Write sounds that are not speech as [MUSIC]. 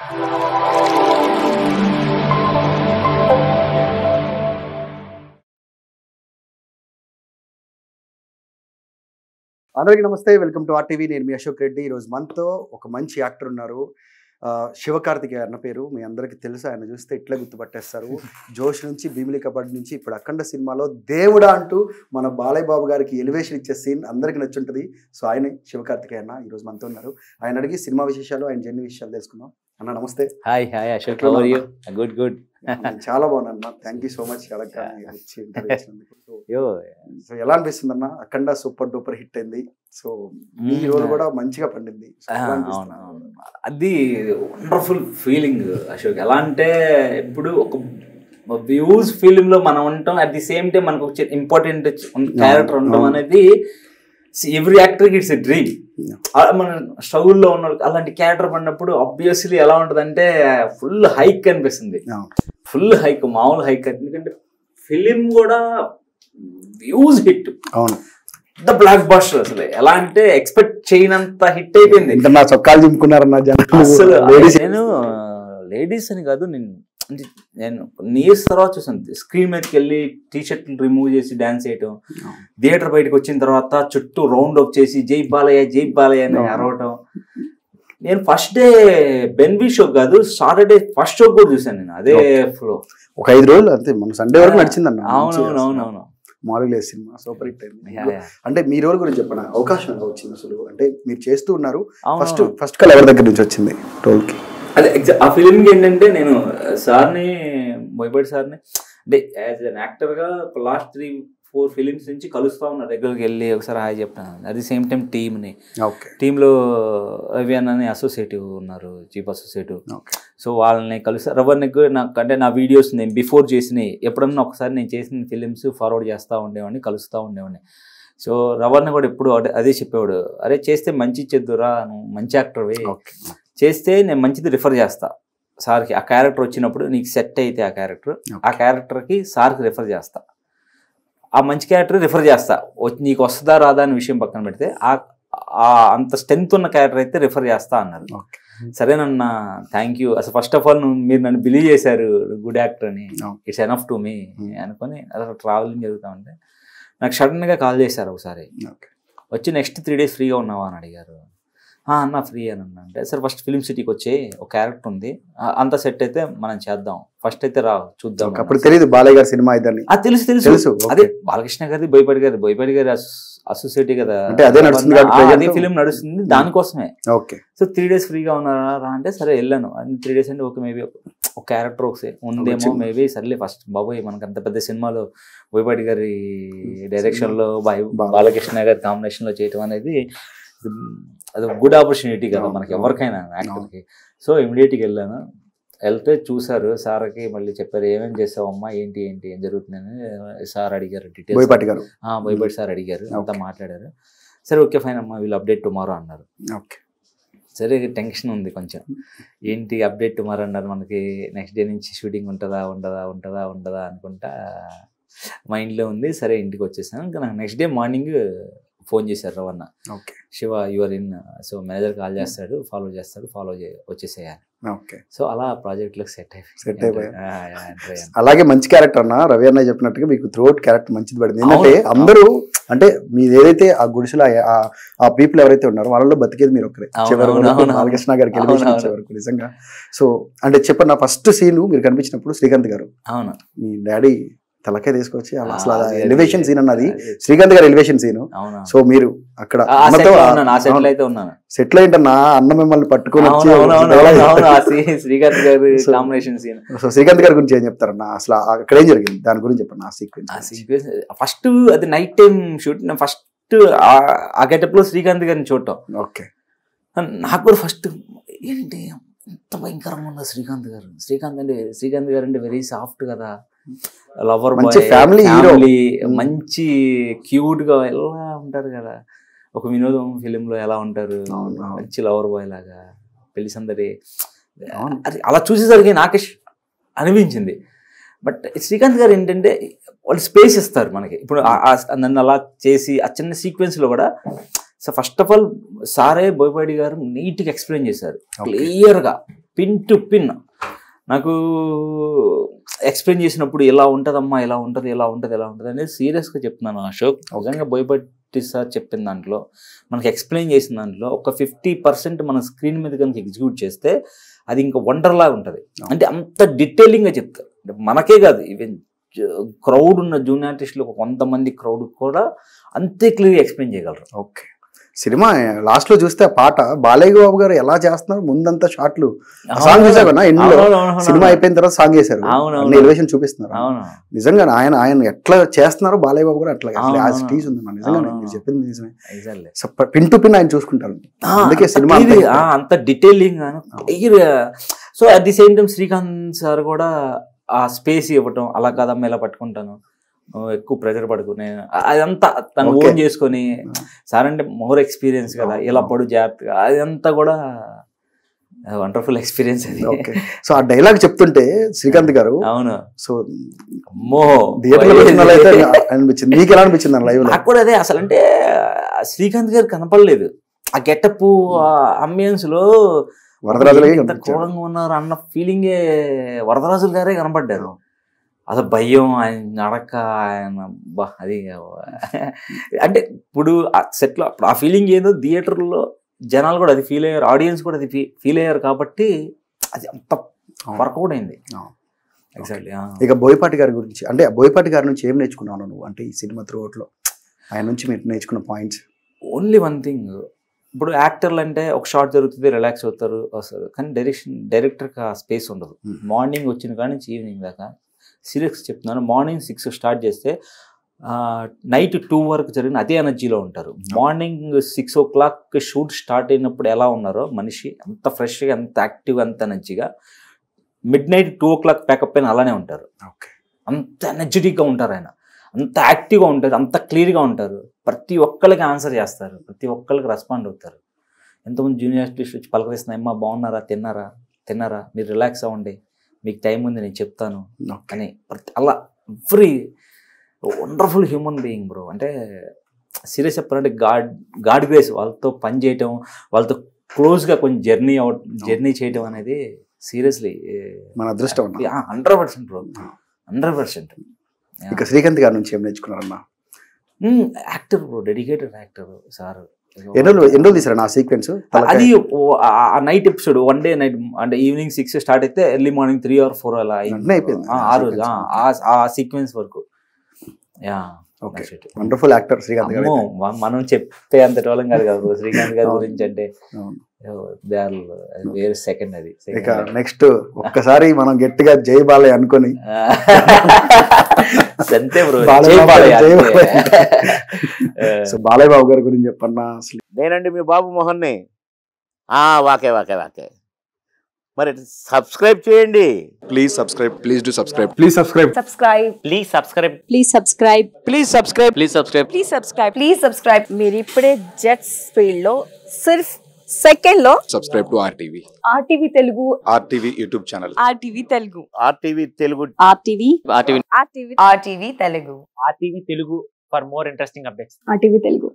అందరికీ నమస్తే welcome to RTV. నేను మీ అశోక్ రెడ్డి. ఈరోజు మనతో ఒక మంచి యాక్టర్ ఉన్నారు. ఆ, శివకార్తికేయ అన్న పేరు మీ అందరికీ తెలుసు. ఆయన చూస్తే ఇట్లా గుర్తుపట్టేస్తారు. [LAUGHS] జోష్ నుంచి భీమిలి కబడ్డీ నుంచి ఇప్పుడు అఖండ సినిమాలో దేవుడా అంటూ మన బాలయ్య బాబు గారికి ఎలివేషన్ ఇచ్చే సీన్ అందరికీ నచ్చుంటుంది. సో ఆయనే శివకార్తికేయ అన్న ఈరోజు మనతో ఉన్నారు. ఆయన అడిగి సినిమా విశేషాలు ఆయన జర్నీ విషయాలు తెలుసుకుందాం. అన్న నమస్తే. Hi hi Ashok. ఎట్లా హౌ ఆర్ యూ ఉన్నా? గుడ్ గుడ్ నేను చాలా బాగున్నాను అన్న. Thank you so much yo so ఎలా అనిపిస్తుంది అన్న? అఖండ సూపర్ డూపర్ హిట్ అయింది. సో మీ రోల్ కూడా మంచిగా పండింది? అవును. అది వండర్ఫుల్ ఫీలింగ్ అశోక్. ఎలా అంటే ఇప్పుడు ఒక వ్యూస్ ఫీలింగ్లో మనం ఉంటాం. అట్ ది సేమ్ టైం మనకు ఇంపార్టెంట్ క్యారెక్టర్ ఉండడం. అనేది every actor it's a dream. మన స్ట్రగుల్లో ఉన్న అలాంటి క్యారెక్టర్ పడినప్పుడు ఆబ్వియస్లీ ఎలా ఉంటుంది అంటే ఫుల్ హైక్ అనిపిస్తుంది. ఫుల్ హైక్ మామూలు హైక్ ఎందుకంటే ఫిలిం కూడా వ్యూస్ హిట్ అవును. ద బ్లాక్ బాస్టర్ అసలు. ఎలా అంటే ఎక్స్పెక్ట్ చేయనంత హిట్ అయిపోయింది. నా చొక్కాలు చింపుకున్నారన్న నేను లేడీస్ అని కాదు నేను అంటే నేను ఇయర్స్ తర్వాత చూసాను స్క్రీన్ మీదకి వెళ్ళి టీ షర్ట్లు రిమూవ్ చేసి డాన్స్ చేయటం. థియేటర్ బయటకు వచ్చిన తర్వాత చుట్టూ రౌండ్ అప్ చేసి జై బాలయ్య జై బాలయ్య అని. అరవటం. నేను ఫస్ట్ డే బెన్బీ షో కాదు సాటర్డే ఫస్ట్ షో కూడా చూసాను నేను. అదే ఫ్లో ఒక ఐదు రోజులు అంతే. మన సండే వరకు నడిచిందన్న. అవునవును అవునవును మామూలుగా సినిమా. సూపర్ హిట్ అయింది. అంటే మీ రోల్ గురించి చెప్పండి అవకాశం వచ్చింది అసలు? అంటే మీరు చేస్తూ ఉన్నారు. ఫస్ట్. ఫస్ట్ కాల్ ఎవరి దగ్గర నుంచి వచ్చింది? రోల్కి అదే ఆ ఫిలింకి ఏంటంటే నేను సార్ని బోయపాటి సార్ని అంటే యాజ్ అన్ యాక్టర్గా లాస్ట్ త్రీ ఫోర్ ఫిలిమ్స్ నుంచి కలుస్తా ఉన్నా దగ్గరికి వెళ్ళి ఒకసారి హాయ్ చెప్పాను అట్ ది సేమ్ టైం టీమ్ని టీంలో రవి అన్న అని అసోసియేటివ్ ఉన్నారు చీఫ్ అసోసియేటివ్ సో వాళ్ళని కలిసి రవర్నికి నాకు అంటే నా వీడియోస్ నేను బిఫోర్ చేసినవి ఎప్పుడన్నా ఒకసారి నేను చేసిన ఫిలిమ్స్ ఫార్వర్డ్ చేస్తూ ఉండేవాడిని కలుస్తూ ఉండేవాడిని. సో రవర్ని కూడా ఎప్పుడు అదే- చెప్పేవాడు. అరే చేస్తే మంచి చెద్దురా నువ్వు మంచి యాక్టర్వి ఓకే. చేస్తే నేను మంచిది రిఫర్ చేస్తా. సార్కి ఆ క్యారెక్టర్ వచ్చినప్పుడు నీకు సెట్ అయితే ఆ క్యారెక్టర్ ఆ క్యారెక్టర్కి సార్కి రిఫర్ చేస్తా. ఆ మంచి క్యారెక్టర్ రిఫర్ చేస్తా. నీకు వస్తుందా రాదా అనే విషయం పక్కన పెడితే ఆ అంత స్ట్రెంత్ ఉన్న క్యారెక్టర్ అయితే రిఫర్ చేస్తా అన్నారు. సరేనన్న థ్యాంక్ యూ అసలు ఫస్ట్ ఆఫ్ ఆల్ మీరు నన్ను బిలీవ్ చేశారు గుడ్ యాక్టర్ అని. It's enough to me. అనుకొని అలా ట్రావెలింగ్ జరుగుతా ఉంటే నాకు సడన్గా కాల్ చేశారు ఒకసారి. వచ్చి నెక్స్ట్ త్రీ డేస్ ఫ్రీగా ఉన్నావా అని అడిగారు. "ఆ, అన్న ఫ్రీ అని అన్నా. అంటే సరే ఫస్ట్ ఫిలిం సిటీకి వచ్చి ఒక క్యారెక్టర్ ఉంది. అంత సెట్ అయితే మనం చేద్దాం. ఫస్ట్ అయితే రా చూద్దాం ఓకే. అప్పుడు తెలియదు బాలయ్య గారి సినిమా ఆ, తెలుసు తెలుసు. తెలుసు, ఓకే. అదే బాలకృష్ణ గారిది బోయపాటి గారి బోయపాటి గారి అసోసియేటీ కదా. అంటే అదే నడుస్తుంది అదే. ఫిలిం నడుస్తుంది దానికోసమే. ఓకే. సో త్రీ డేస్ ఫ్రీగా ఉన్నారా రా అంటే సరే వెళ్ళాను. త్రీ డేస్ అంటే ఒక మేబీ ఒక క్యారెక్టర్ ఒకసారి ఉందేమో మేబీ సర్లే ఫస్ట్ బాబోయ్ మనకు అంత పెద్ద సినిమాలో బోయపాటి గారి డైరెక్షన్లో బాయ్ బా- బాలకృష్ణ గారి కాంబినేషన్లో చేయటం అనేది అది గుడ్ ఆపర్చునిటీ కదా మనకి. ఎవరికైనా యాక్టర్కి సో ఇమీడియట్గా వెళ్ళాను. వెళ్తే చూసారు సార్కి మళ్ళీ చెప్పారు ఏమేం చేసావమ్మా ఏంటి ఏంటి ఏం జరుగుతుందని? సార్ అడిగారు డీటెయిల్స్ బోయపాటి సార్ అడిగారు అంతా. మాట్లాడారు. సరే ఓకే ఫైన్ అమ్మా వీళ్ళు అప్డేట్ టుమారో అన్నారు. ఓకే. సరే టెన్షన్ ఉంది కొంచెం. ఏంటి అప్డేట్ టుమారో అన్నారు. మనకి నెక్స్ట్ డే నుంచి షూటింగ్ ఉంటుందా ఉండదా ఉంటుందా ఉండదా అనుకుంటా మైండ్లో ఉంది. సరే ఇంటికి వచ్చేసాను. ఇంకా నాకు నెక్స్ట్ డే మార్నింగ్ ఫోన్ చేశారు రవణ okay. Shiva your in so manager call చేస్తాడు ఫాలో చేస్తాడు ఫాలో వచ్చేసేయాలి. ఓకే. సో అలా ప్రాజెక్ట్లోకి సెట్ అయిపోయింది. Set అయిపోయా. ఆ, ఆ, enter అయ్యాను. అలాగే మంచి క్యారెక్టర్ అన్న రవి అన్నయ్య చెప్పినట్టుగా మీకు త్రోట్ క్యారెక్టర్ మంచిది పడింది. ఎందుకంటే. అందరూ అంటే మీరు ఏదైతే ఆ గుడిసెలో ఆ- పీపుల్ ఎవరైతే ఉన్నారో వాళ్ళలో బతికేది మీరు ఒకరే. చివరి. బాలకృష్ణ గారికి వరకు నిజంగా. సో అంటే చెప్పండి నా ఫస్ట్ సీన్ మీరు కనిపించినప్పుడు శ్రీకాంత్ గారు. అవును. మీ డాడీ తలకాయ తీసుకొచ్చి అలా అసలు ఎలివేషన్ సీన్ అన్నది శ్రీకాంత్ గారి ఎలివేషన్ సీన్ సో మీరు అక్కడ సెట్లో ఏంటన్నా? అన్న మిమ్మల్ని పట్టుకొని శ్రీకాంత్ గారి [LAUGHS] కాంబినేషన్ సీన్ సో శ్రీకాంత్ గారి గురించి ఏం చెప్తారన్న? అసలు అక్కడ ఏం జరిగింది? దాని గురించి చెప్పండి ఆ సీక్వెన్స్ ఫస్ట్ అది నైట్ టైం షూట్ ఫస్ట్ ఆ గెటప్లో శ్రీకాంత్ గారిని చూడటం. ఓకే. నాకు కూడా ఫస్ట్ ఏంటి? ఎంత భయంకరంగా ఉన్నా శ్రీకాంత్ గారు. శ్రీకాంత్ అంటే శ్రీకాంత్ గారు అంటే వెరీ సాఫ్ట్ కదా. Lover hero. Mm. మంచి క్యూట్గా ఎలా ఉంటారు కదా ఒక వినోదం ఫిలిం లో ఎలా ఉంటారు. మంచి లవర్ బాయ్ లాగా పెళ్ళి సందడి అలా చూసేసరికి నాకే అనిపించింది బట్ శ్రీకాంత్ గారు ఏంటంటే వాళ్ళు స్పేస్ ఇస్తారు మనకి ఇప్పుడు నన్ను అలా చేసి ఆ చిన్న sequence లో కూడా సో ఫస్ట్ ఆఫ్ ఆల్ సారే బోయపాడి గారు నీట్గా ఎక్స్ప్లెయిన్ చేశారు. క్లియర్గా పిన్ టు పిన్ నాకు ఎక్స్ప్లెయిన్ చేసినప్పుడు ఇలా ఉంటుందమ్మా ఇలా ఉంటుంది ఇలా ఉంటుంది ఇలా ఉంటుంది అనేది సీరియస్గా చెప్తున్నాను అశోక్. నిజంగా భయపట్టి సార్ చెప్పిన దాంట్లో మనకి ఎక్స్ప్లెయిన్ చేసిన దాంట్లో ఒక ఫిఫ్టీ పర్సెంట్ మన స్క్రీన్ మీద కనుక ఎగ్జిక్యూట్ చేస్తే అది ఇంకా వండర్లా ఉంటుంది. అంటే అంత డీటెయిలింగ్గా చెప్తారు. అంటే మనకే కాదు ఈవెన్ క్రౌడ్ ఉన్న జూనియర్ ఆర్టిస్టులు ఒక కొంతమంది క్రౌడ్ కూడా అంతే క్లియర్గా ఎక్స్ప్లెయిన్ చేయగలరు. ఓకే సినిమా లాస్ట్లో చూస్తే పాట బాలయ్య బాబు గారు ఎలా చేస్తున్నారు? ముందంతా షాట్లు. సాంగ్ చూసావన్నా ఎన్నో. సినిమా అయిపోయిన తర్వాత సాంగ్ చేశారు ఎలివేషన్ చూపిస్తున్నారు. నిజంగా ఆయన ఆయన ఎట్లా చేస్తున్నారో బాలయ్య బాబు కూడా అట్లా యాజ్. టీజ్ ఉంది నిజంగా అవును, మీరు చెప్పింది నిజమే. పిన్ టు పిన్ ఆయన చూసుకుంటారు. అందుకే సినిమా అంత detailing so at the same time Srikanth sir కూడా ఆ స్పేస్ ఇవ్వటం అలా కాదమ్మా ఇలా పట్టుకుంటాను. ఎక్కువ ప్రెజర్ పడుకునే అదంతా తను. ఓన్ చేసుకొని సార్ అంటే మోర్ ఎక్స్పీరియన్స్ కదా ఇలా. పడు జాగ్రత్తగా. అదంతా కూడా వండర్ఫుల్ ఎక్స్పీరియన్స్ అది. సో ఆ డైలాగ్ చెప్తుంటే శ్రీకాంత్ గారు అవును. సో అమ్మో అయితే అనిపించింది. ఎలా అనిపించింది లైవ్ నాకు కూడా అదే అసలు అంటే శ్రీకాంత్ గారు కనపడలేదు. ఆ గెటప్ ఆ అంబియన్స్లో వరదరాజులే ఎంత క్రూరంగా ఉన్నారు అన్న ఫీలింగే వరదరాజులు గారే కనపడ్డారు. అసలు భయం ఆయన నడక ఆయన బా అది అంటే ఇప్పుడు ఆ సెట్లో అప్పుడు ఆ ఫీలింగ్ ఏదో థియేటర్లో జనాలు కూడా అది ఫీల్ అయ్యారు ఆడియన్స్ కూడా అది ఫీల్ అయ్యారు కాబట్టి అది అంత వర్కౌట్ అయింది. ఎగ్జాక్ట్లీ ఇక బోయపాటి గారి గురించి అంటే బోయపాటి గారి నుంచి ఏం నేర్చుకున్నావు నువ్వు? అంటే ఈ సినిమా త్రూ లో ఆయన నుంచి మీరు నేర్చుకున్న పాయింట్స్ ఓన్లీ వన్ థింగ్ ఇప్పుడు యాక్టర్లు అంటే ఒక షార్ట్ జరుగుతుంది రిలాక్స్ అవుతారు వస్తారు. కానీ డైరెక్షన్ డైరెక్టర్కి ఆ స్పేస్ ఉండదు. మార్నింగ్ వచ్చిన కానీ ఈవినింగ్ దాకా సీరియస్ చెప్తున్నాను. మార్నింగ్ సిక్స్ స్టార్ట్ చేస్తే నైట్ టూ వరకు జరిగిన అదే ఎనర్జీలో ఉంటారు. Morning six o'clock shoot start అయినప్పుడు ఎలా ఉన్నారో మనిషి అంత ఫ్రెష్గా అంత యాక్టివ్గా అంత ఎనర్జీగా midnight two o'clock pack up అయిన అలానే ఉంటారు. ఓకే. అంత ఎనర్జెటిక్గా ఉంటారు ఆయన. అంత యాక్టివ్గా ఉంటారు అంత క్లియర్గా ఉంటారు. ప్రతి ఒక్కరికి ఆన్సర్ చేస్తారు. ప్రతి ఒక్కరికి రెస్పాండ్ అవుతారు. ఎంతమంది జూనియర్ ఆర్టిస్ట్ వచ్చి పలకరిస్తున్నాయి అమ్మా బాగున్నారా? తిన్నారా? తిన్నారా? మీరు రిలాక్స్ అవ్వండి. మీకు టైం ఉంది నేను చెప్తాను. అని ప్రతి అలా every wonderful human being bro. అంటే సీరియస్ చెప్పాలంటే గాడ్ గాడ్ గ్రేస్ వాళ్ళతో పని చేయటం వాళ్ళతో క్లోజ్గా కొంచెం జర్నీ అవుట్ జర్నీ చేయటం అనేది సీరియస్లీ మన అదృష్టం hundred percent bro. Hundred percent ఇక శ్రీకాంత్ గారి నుంచి ఏం నేర్చుకున్నారన్న? Actor bro dedicated actor sir. ఎన్ని రోజులు ఎన్ని రోజులు తీసారు నా సీక్వెన్స్ అది ఆ night episode one day night అంటే ఈవినింగ్ సిక్స్ స్టార్ట్ అయితే early morning three or four అలా అయిపోయింది. ఆ, రోజు ఆ, సీక్వెన్స్ వరకు. Ya okay. Wonderful actor Srikanth garu మనం చెప్పే అంత టోలం కాదు కదా bro. శ్రీకాంత్ గారి. గురించి అంటే ఆర్ వేరే సెకండ్ అది. ఇక. నెక్స్ట్ ఒక్కసారి మనం గట్టిగా జై బాలయ్య అనుకొని [LAUGHS] అంతే బ్రో. [LAUGHS] సో బాలయ్య బాబు గారి గురించి చెప్పన్నా? అసలు నేనండి మీ బాబు మోహన్ని. ఆ, వాకే వాకే వాకే. మరి సబ్స్క్రైబ్ చేయండి. Please subscribe. Please do subscribe. Please subscribe. subscribe please subscribe. please subscribe please subscribe. Please subscribe. please subscribe please subscribe మీరు ఇప్పుడే జెట్స్ ఫీల్డ్లో సిర్ఫ్ సెకండ్లో Subscribe to RTV. RTV Telugu RTV YouTube channel. RTV Telugu RTV Telugu RTV RTV RTV RTV Telugu RTV Telugu for more interesting updates RTV Telugu